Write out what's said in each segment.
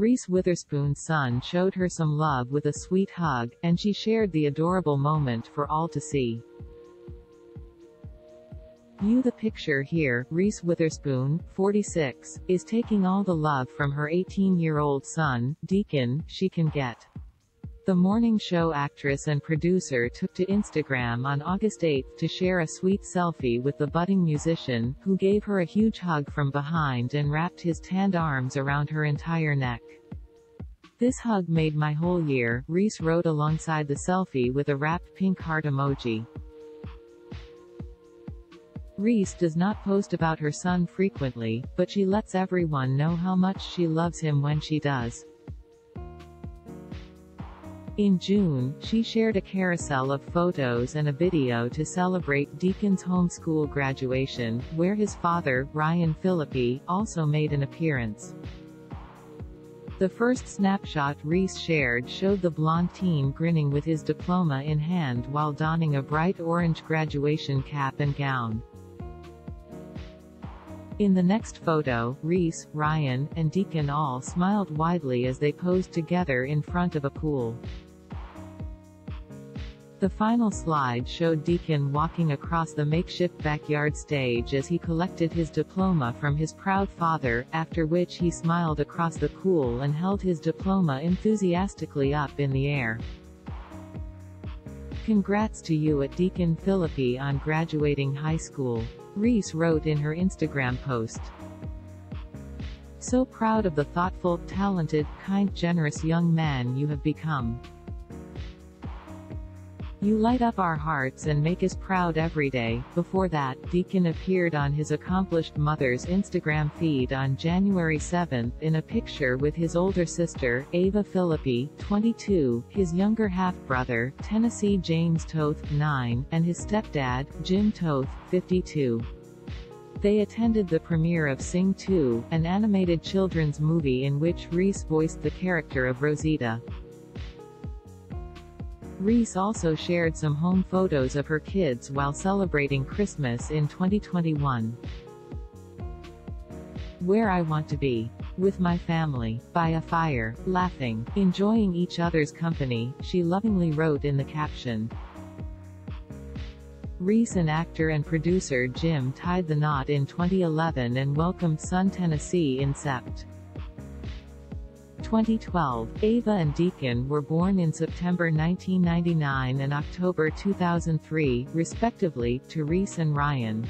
Reese Witherspoon's son showed her some love with a sweet hug, and she shared the adorable moment for all to see. View the picture here. Reese Witherspoon, 46, is taking all the love from her 18-year-old son, Deacon, she can get. The morning show actress and producer took to Instagram on August 8 to share a sweet selfie with the budding musician, who gave her a huge hug from behind and wrapped his tanned arms around her entire neck. This hug made my whole year, Reese wrote alongside the selfie with a wrapped pink heart emoji. Reese does not post about her son frequently, but she lets everyone know how much she loves him when she does. In June, she shared a carousel of photos and a video to celebrate Deacon's homeschool graduation, where his father, Ryan Phillippe, also made an appearance. The first snapshot Reese shared showed the blonde teen grinning with his diploma in hand while donning a bright orange graduation cap and gown. In the next photo, Reese, Ryan, and Deacon all smiled widely as they posed together in front of a pool. The final slide showed Deacon walking across the makeshift backyard stage as he collected his diploma from his proud father, after which he smiled across the pool and held his diploma enthusiastically up in the air. Congrats to you at Deacon Phillippe on graduating high school. Reese wrote in her Instagram post. So proud of the thoughtful, talented, kind generous young man you have become. You light up our hearts and make us proud every day. Before that, Deacon appeared on his accomplished mother's Instagram feed on January 7 in a picture with his older sister, Ava Phillippe, 22, his younger half-brother, Tennessee James Toth, 9, and his stepdad, Jim Toth, 52. They attended the premiere of Sing 2, an animated children's movie in which Reese voiced the character of Rosita. Reese also shared some home photos of her kids while celebrating Christmas in 2021. Where I want to be. With my family, by a fire, laughing, enjoying each other's company, she lovingly wrote in the caption. Reese and actor and producer Jim tied the knot in 2011 and welcomed son Tennessee in Sept. 2012, Ava and Deacon were born in September 1999 and October 2003, respectively, to Reese and Ryan.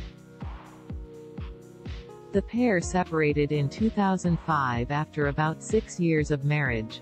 The pair separated in 2005 after about six years of marriage.